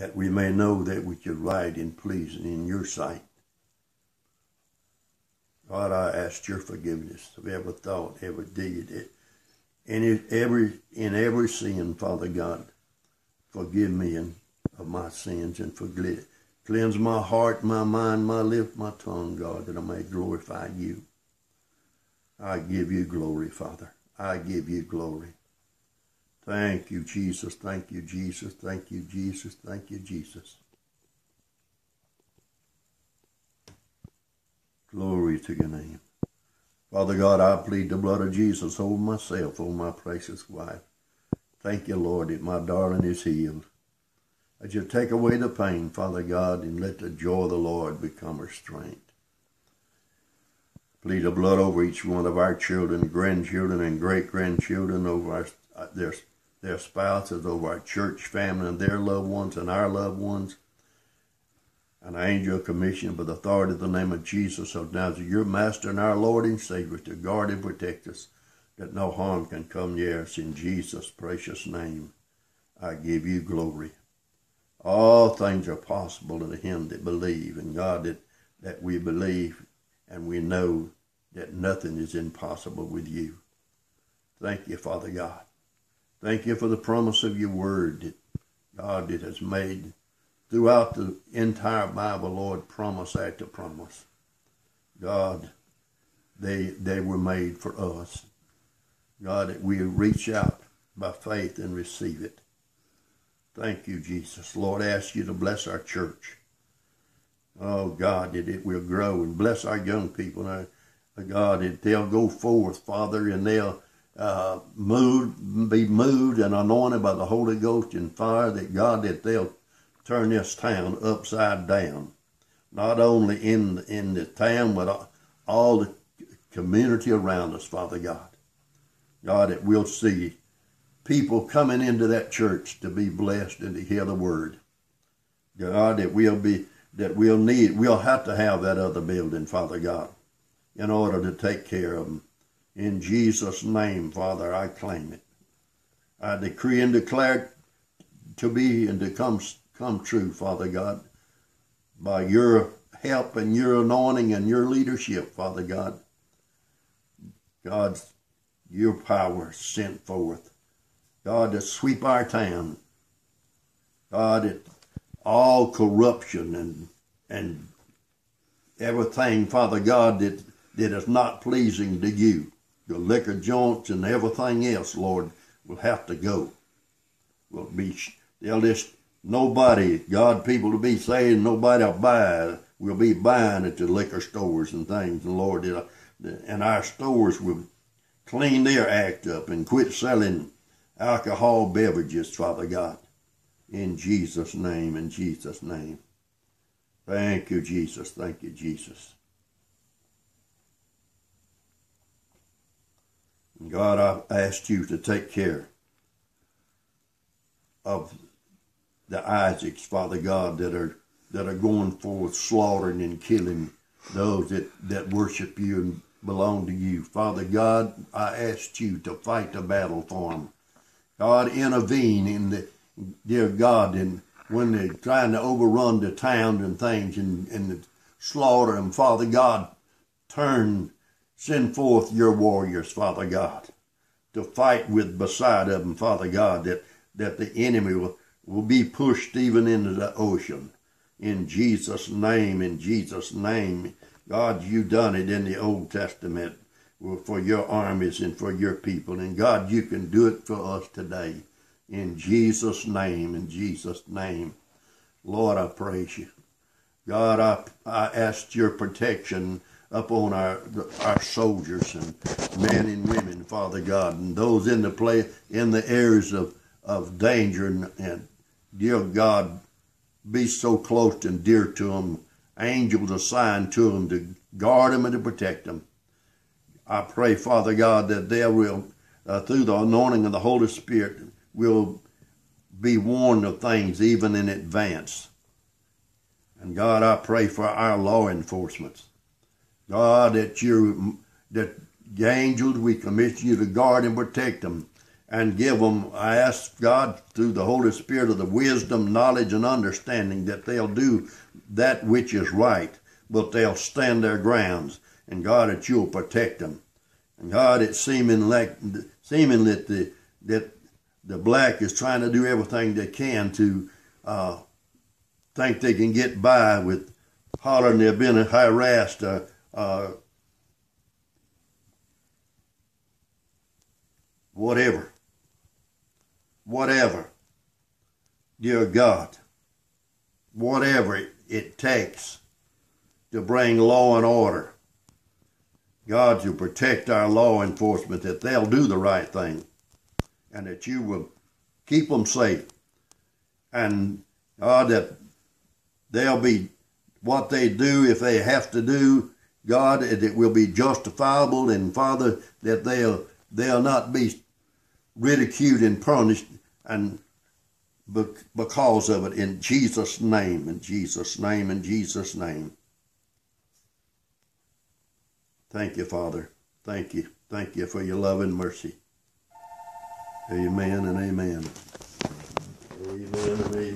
that we may know that we are right and pleasing in your sight. God, I ask your forgiveness of every thought, every deed, in every in every sin, Father God. Forgive me of my sins and forgive cleanse my heart, my mind, my lips, my tongue, God, that I may glorify you. I give you glory, Father. I give you glory. Thank you, Jesus. Thank you, Jesus. Thank you, Jesus. Thank you, Jesus. Glory to your name. Father God, I plead the blood of Jesus over myself, over my precious wife. Thank you, Lord, that my darling is healed. That you take away the pain, Father God, and let the joy of the Lord become her strength. Plead the blood over each one of our children, grandchildren, and great grandchildren, over our, uh, their, their spouses, over our church family and their loved ones and our loved ones. An angel commissioned the authority of the name of Jesus of Nazareth, your Master and our Lord and Savior, to guard and protect us, that no harm can come near us. In Jesus' precious name, I give you glory. All things are possible to him that believe, and God that, that we believe and we know that nothing is impossible with you. Thank you, Father God. Thank you for the promise of your word that God that has made throughout the entire Bible, Lord, promise after promise. God, they they were made for us. God, that we reach out by faith and receive it. Thank you, Jesus. Lord, I ask you to bless our church. Oh, God, that it will grow and bless our young people. And our, God, that they'll go forth, Father, and they'll uh, moved, be moved and anointed by the Holy Ghost and fire, that God, that they'll turn this town upside down. Not only in, in the town, but all the community around us, Father God. God, that we'll see people coming into that church to be blessed and to hear the word. God, that we'll be that we'll need, we'll have to have that other building, Father God, in order to take care of them. In Jesus' name, Father, I claim it. I decree and declare to be and to come, come true, Father God, by your help and your anointing and your leadership, Father God. God, your power sent forth. God, to sweep our town. God, it all corruption and and everything, Father God, that, that is not pleasing to you. The liquor joints and everything else, Lord, will have to go. Will be they'll just nobody, God people to be saying nobody will buy We'll be buying at the liquor stores and things. And Lord, and our stores will clean their act up and quit selling alcohol beverages, Father God. In Jesus' name, in Jesus' name. Thank you, Jesus. Thank you, Jesus. God, I asked you to take care of the Isaacs, Father God, that are that are going forth slaughtering and killing those that, that worship you and belong to you. Father God, I asked you to fight the battle for them. God, intervene in the, dear God, in when they're trying to overrun the town and things and, and slaughter them. Father God, turn, send forth your warriors, Father God, to fight with beside of them, Father God, that, that the enemy will, will be pushed even into the ocean. In Jesus' name, in Jesus' name. God, you done it in the Old Testament for your armies and for your people. And God, you can do it for us today. In Jesus' name, in Jesus' name. Lord, I praise you. God, I, I ask your protection upon our our soldiers and men and women, Father God, and those in the play in the areas of, of danger and, and dear God, be so close and dear to them, angels assigned to them to guard them and to protect them. I pray, Father God, that they will, uh, through the anointing of the Holy Spirit, will be warned of things even in advance. And God, I pray for our law enforcement. God, that you, that the angels, we commission you to guard and protect them and give them, I ask God through the Holy Spirit of the wisdom, knowledge, and understanding that they'll do that which is right, but they'll stand their grounds. And God, that you'll protect them. And God, it's seeming like, seeming that the, that the black is trying to do everything they can to uh, think they can get by with hollering they've been harassed, uh, uh, whatever whatever, dear God, whatever it, takes to bring law and order. God, to protect our law enforcement, that they'll do the right thing and that you will keep them safe. And God, that they'll be what they do if they have to do, God, it will be justifiable, and Father, that they'll they'll not be ridiculed and punished and because of it in Jesus' name, in Jesus' name, in Jesus' name. Thank you, Father. Thank you. Thank you for your love and mercy. Amen and amen. Amen and amen.